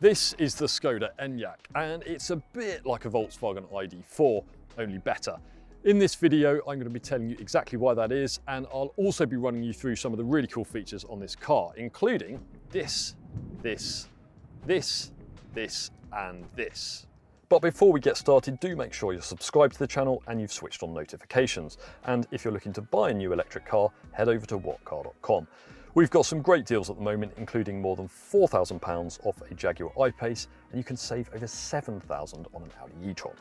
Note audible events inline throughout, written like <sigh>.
This is the Skoda Enyaq and it's a bit like a Volkswagen ID4, only better. In this video, I'm going to be telling you exactly why that is, and I'll also be running you through some of the really cool features on this car, including this, this, this, this, and this. But before we get started, do make sure you're subscribed to the channel and you've switched on notifications. And if you're looking to buy a new electric car, head over to whatcar.com. We've got some great deals at the moment, including more than £4,000 off a Jaguar I-Pace, and you can save over £7,000 on an Audi e-tron.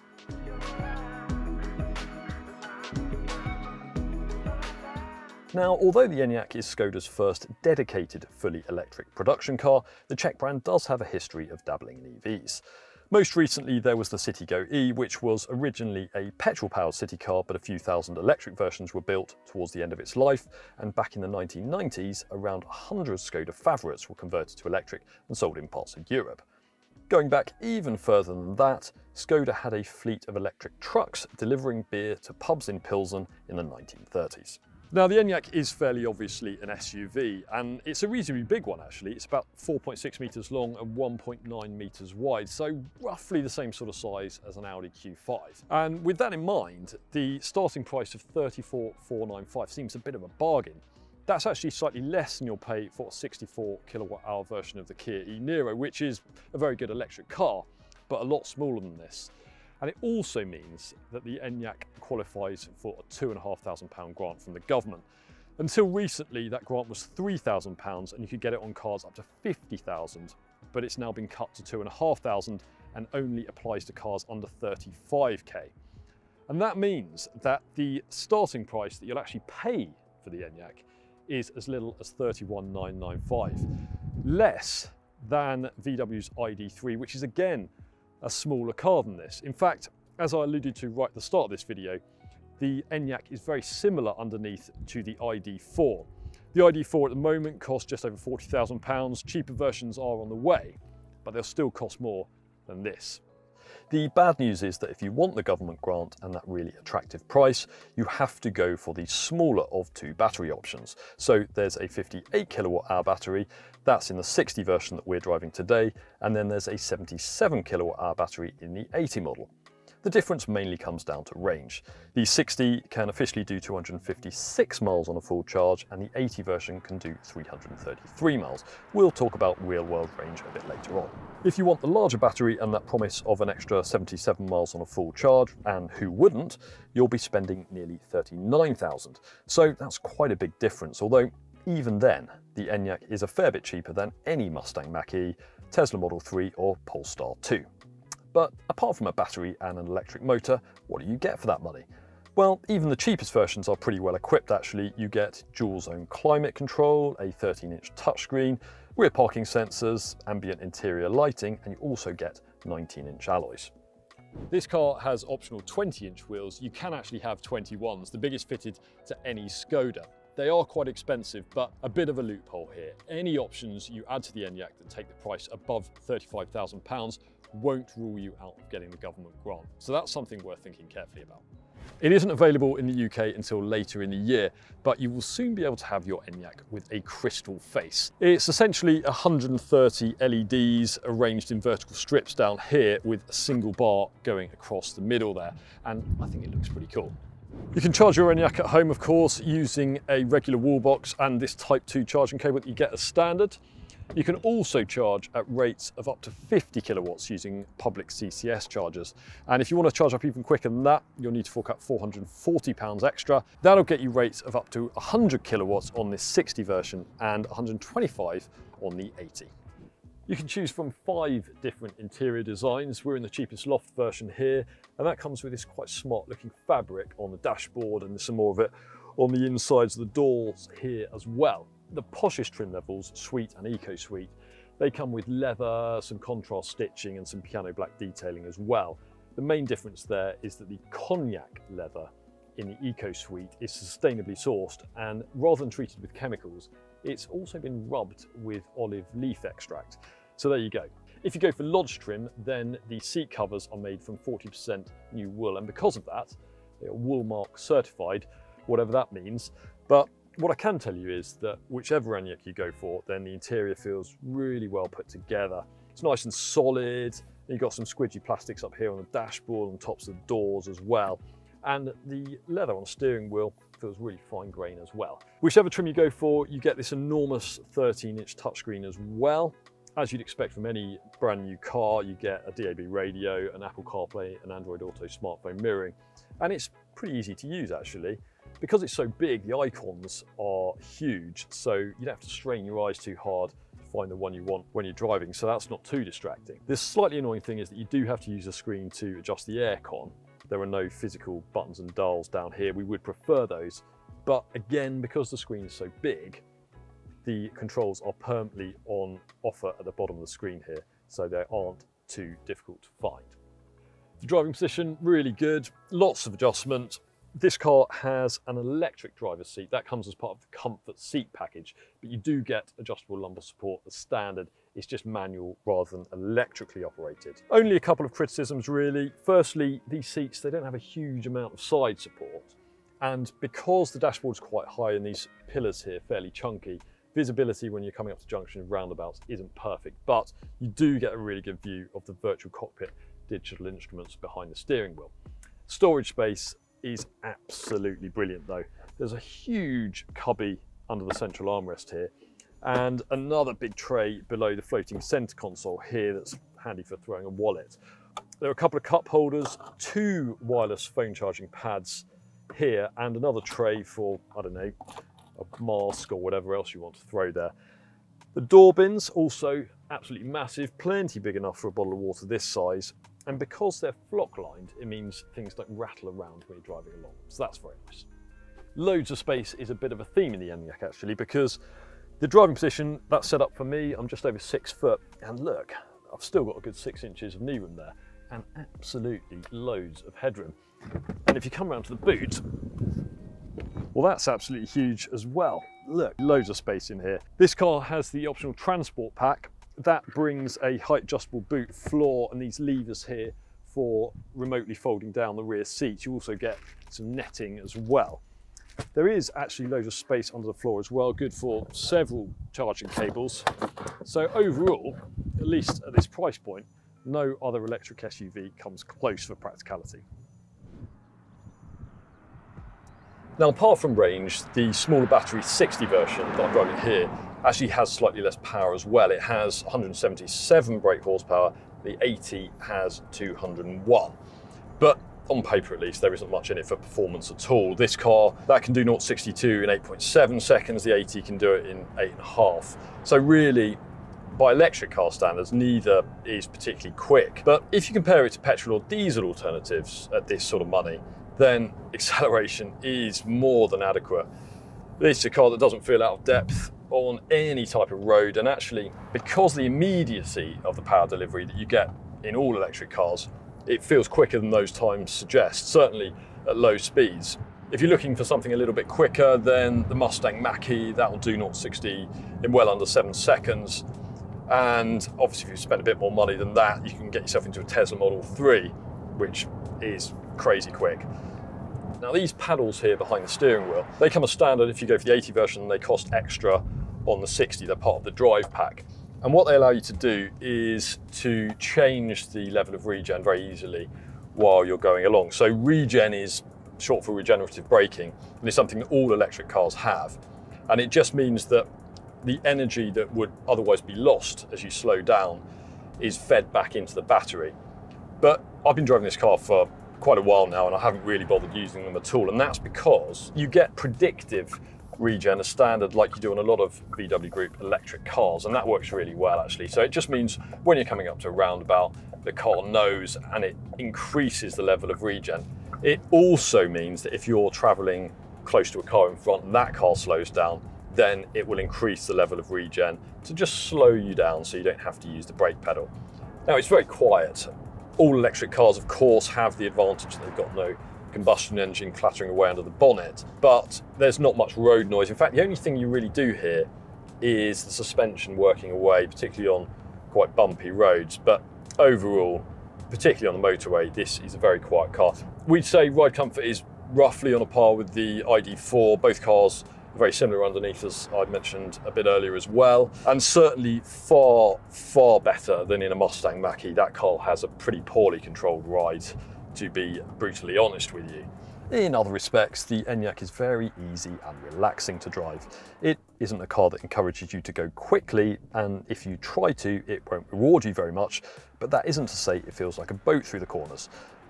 Now, although the Enyaq is Skoda's first dedicated fully electric production car, the Czech brand does have a history of dabbling in EVs. Most recently, there was the Citigo E, which was originally a petrol-powered city car, but a few thousand electric versions were built towards the end of its life. And back in the 1990s, around 100 Skoda Favorits were converted to electric and sold in parts of Europe. Going back even further than that, Skoda had a fleet of electric trucks delivering beer to pubs in Pilsen in the 1930s. Now the Enyaq is fairly obviously an SUV and it's a reasonably big one actually. It's about 4.6 metres long and 1.9 metres wide, so roughly the same sort of size as an Audi Q5. And with that in mind, the starting price of 34,495 seems a bit of a bargain. That's actually slightly less than you'll pay for a 64 kilowatt hour version of the Kia e-Niro, which is a very good electric car, but a lot smaller than this. And it also means that the Enyaq qualifies for a £2,500 grant from the government. Until recently, that grant was £3,000 and you could get it on cars up to 50,000, but it's now been cut to 2,500 and only applies to cars under 35k. And that means that the starting price that you'll actually pay for the Enyaq is as little as 31,995, less than VW's ID3, which is again a smaller car than this. In fact, as I alluded to right at the start of this video, the Enyaq is very similar underneath to the ID4. The ID4 at the moment costs just over £40,000. Cheaper versions are on the way, but they'll still cost more than this. The bad news is that if you want the government grant and that really attractive price, you have to go for the smaller of two battery options. So there's a 58 kilowatt hour battery, that's in the 60 version that we're driving today, and then there's a 77 kilowatt hour battery in the 80 model. The difference mainly comes down to range. The 60 can officially do 256 miles on a full charge and the 80 version can do 333 miles. We'll talk about real world range a bit later on. If you want the larger battery and that promise of an extra 77 miles on a full charge, and who wouldn't, you'll be spending nearly 39,000. So that's quite a big difference, although even then, the Enyaq is a fair bit cheaper than any Mustang Mach-E, Tesla Model 3 or Polestar 2. But apart from a battery and an electric motor, what do you get for that money? Well, even the cheapest versions are pretty well equipped actually. You get dual zone climate control, a 13 inch touchscreen, rear parking sensors, ambient interior lighting, and you also get 19 inch alloys. This car has optional 20 inch wheels. You can actually have 21s, the biggest fitted to any Skoda. They are quite expensive, but a bit of a loophole here. Any options you add to the Enyaq that take the price above £35,000 won't rule you out of getting the government grant. So that's something worth thinking carefully about. It isn't available in the UK until later in the year, but you will soon be able to have your Enyaq with a crystal face. It's essentially 130 LEDs arranged in vertical strips down here with a single bar going across the middle there, and I think it looks pretty cool. You can charge your Enyaq at home, of course, using a regular wall box and this Type 2 charging cable that you get as standard. You can also charge at rates of up to 50 kilowatts using public CCS chargers. And if you want to charge up even quicker than that, you'll need to fork out 440 pounds extra. That'll get you rates of up to 100 kilowatts on this 60 version and 125 on the 80. You can choose from five different interior designs. We're in the cheapest loft version here, and that comes with this quite smart looking fabric on the dashboard and some more of it on the insides of the doors here as well the poshest trim levels, Suite and Eco Suite, they come with leather, some contrast stitching and some piano black detailing as well. The main difference there is that the cognac leather in the Eco Suite is sustainably sourced and rather than treated with chemicals, it's also been rubbed with olive leaf extract. So there you go. If you go for lodge trim, then the seat covers are made from 40% new wool and because of that, they are Woolmark certified, whatever that means. But what I can tell you is that whichever Enyaq you go for, then the interior feels really well put together. It's nice and solid. You've got some squidgy plastics up here on the dashboard, on tops of the doors as well. And the leather on the steering wheel feels really fine grain as well. Whichever trim you go for, you get this enormous 13 inch touchscreen as well. As you'd expect from any brand new car, you get a DAB radio, an Apple CarPlay, an Android Auto smartphone mirroring. And it's pretty easy to use actually. Because it's so big, the icons are huge, so you don't have to strain your eyes too hard to find the one you want when you're driving, so that's not too distracting. The slightly annoying thing is that you do have to use the screen to adjust the aircon. There are no physical buttons and dials down here. We would prefer those, but again, because the screen is so big, the controls are permanently on offer at the bottom of the screen here, so they aren't too difficult to find. The driving position, really good, lots of adjustment, this car has an electric driver's seat. That comes as part of the comfort seat package, but you do get adjustable lumbar support as standard. It's just manual rather than electrically operated. Only a couple of criticisms really. Firstly, these seats, they don't have a huge amount of side support. And because the dashboard's quite high and these pillars here fairly chunky, visibility when you're coming up to junction roundabouts isn't perfect, but you do get a really good view of the virtual cockpit digital instruments behind the steering wheel. Storage space is absolutely brilliant though. There's a huge cubby under the central armrest here and another big tray below the floating center console here that's handy for throwing a wallet. There are a couple of cup holders, two wireless phone charging pads here and another tray for, I don't know, a mask or whatever else you want to throw there. The door bins also absolutely massive, plenty big enough for a bottle of water this size and because they're flock lined, it means things don't rattle around when you're driving along. So that's very nice. Loads of space is a bit of a theme in the Enyaq actually, because the driving position, that's set up for me. I'm just over six foot. And look, I've still got a good six inches of knee room there and absolutely loads of headroom. And if you come around to the boot, well, that's absolutely huge as well. Look, loads of space in here. This car has the optional transport pack, that brings a height adjustable boot floor and these levers here for remotely folding down the rear seats. You also get some netting as well. There is actually loads of space under the floor as well, good for several charging cables. So overall, at least at this price point, no other electric SUV comes close for practicality. Now, apart from range, the smaller battery 60 version that I'm driving here actually has slightly less power as well. It has 177 brake horsepower, the 80 has 201. But on paper at least, there isn't much in it for performance at all. This car, that can do 0-62 in 8.7 seconds, the 80 can do it in 8.5. So really, by electric car standards, neither is particularly quick. But if you compare it to petrol or diesel alternatives at this sort of money, then <laughs> acceleration is more than adequate. This is a car that doesn't feel out of depth on any type of road and actually because the immediacy of the power delivery that you get in all electric cars it feels quicker than those times suggest certainly at low speeds if you're looking for something a little bit quicker then the Mustang Mach-E that will do 0-60 in well under seven seconds and obviously if you spend a bit more money than that you can get yourself into a Tesla Model 3 which is crazy quick now these paddles here behind the steering wheel, they come as standard if you go for the 80 version, they cost extra on the 60, they're part of the drive pack. And what they allow you to do is to change the level of regen very easily while you're going along. So regen is short for regenerative braking, and it's something that all electric cars have. And it just means that the energy that would otherwise be lost as you slow down is fed back into the battery. But I've been driving this car for quite a while now and I haven't really bothered using them at all. And that's because you get predictive regen as standard like you do on a lot of VW Group electric cars. And that works really well actually. So it just means when you're coming up to a roundabout, the car knows and it increases the level of regen. It also means that if you're traveling close to a car in front and that car slows down, then it will increase the level of regen to just slow you down so you don't have to use the brake pedal. Now it's very quiet all electric cars, of course, have the advantage that they've got no combustion engine clattering away under the bonnet, but there's not much road noise. In fact, the only thing you really do hear is the suspension working away, particularly on quite bumpy roads. But overall, particularly on the motorway, this is a very quiet car. We'd say ride comfort is roughly on a par with the ID4. Both cars very similar underneath as I mentioned a bit earlier as well, and certainly far, far better than in a Mustang Mach-E. That car has a pretty poorly controlled ride, to be brutally honest with you. In other respects, the Enyaq is very easy and relaxing to drive. It isn't a car that encourages you to go quickly, and if you try to, it won't reward you very much, but that isn't to say it feels like a boat through the corners.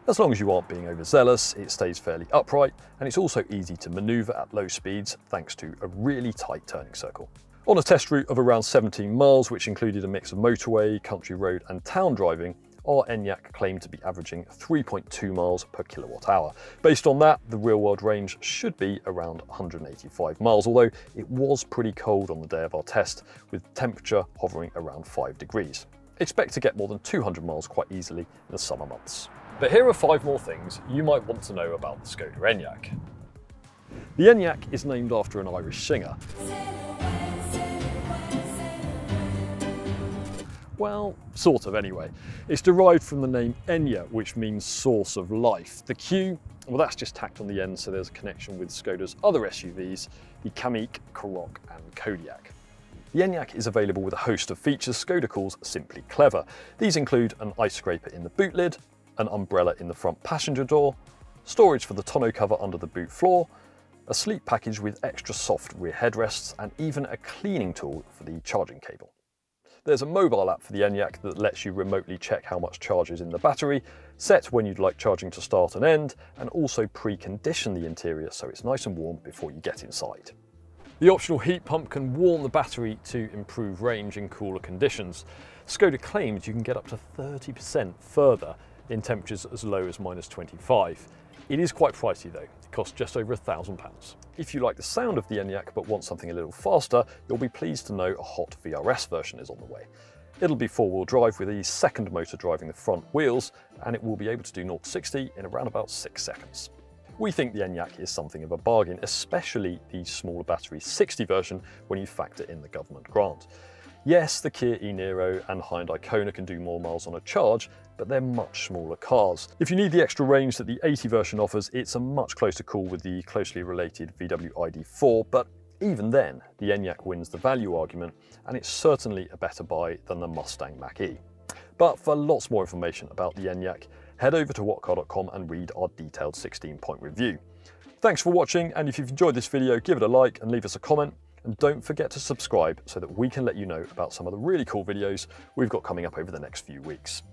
As long as you aren't being overzealous, it stays fairly upright, and it's also easy to manoeuvre at low speeds thanks to a really tight turning circle. On a test route of around 17 miles, which included a mix of motorway, country road and town driving, our Enyaq claimed to be averaging 3.2 miles per kilowatt hour. Based on that, the real world range should be around 185 miles, although it was pretty cold on the day of our test, with temperature hovering around 5 degrees. Expect to get more than 200 miles quite easily in the summer months. But here are five more things you might want to know about the Skoda Enyaq. The Enyaq is named after an Irish singer. Well, sort of anyway. It's derived from the name Enya, which means source of life. The Q, well that's just tacked on the end so there's a connection with Skoda's other SUVs, the Kamiq, Karoq and Kodiaq. The Enyaq is available with a host of features Skoda calls simply clever. These include an ice scraper in the boot lid, an umbrella in the front passenger door, storage for the tonneau cover under the boot floor, a sleep package with extra soft rear headrests, and even a cleaning tool for the charging cable. There's a mobile app for the Enyaq that lets you remotely check how much charge is in the battery, set when you'd like charging to start and end, and also precondition the interior so it's nice and warm before you get inside. The optional heat pump can warm the battery to improve range in cooler conditions. Skoda claims you can get up to 30% further in temperatures as low as minus 25. It is quite pricey though, it costs just over a thousand pounds. If you like the sound of the Enyaq but want something a little faster, you'll be pleased to know a hot VRS version is on the way. It'll be four-wheel drive with a second motor driving the front wheels, and it will be able to do 0 60 in around about six seconds. We think the Enyaq is something of a bargain, especially the smaller battery 60 version when you factor in the government grant. Yes, the Kia e-Niro and Hyundai Kona can do more miles on a charge, but they're much smaller cars. If you need the extra range that the 80 version offers, it's a much closer call with the closely related VW ID4, but even then, the Enyaq wins the value argument, and it's certainly a better buy than the Mustang Mach-E. But for lots more information about the Enyaq, head over to whatcar.com and read our detailed 16-point review. Thanks for watching, and if you've enjoyed this video, give it a like and leave us a comment. And don't forget to subscribe so that we can let you know about some of the really cool videos we've got coming up over the next few weeks.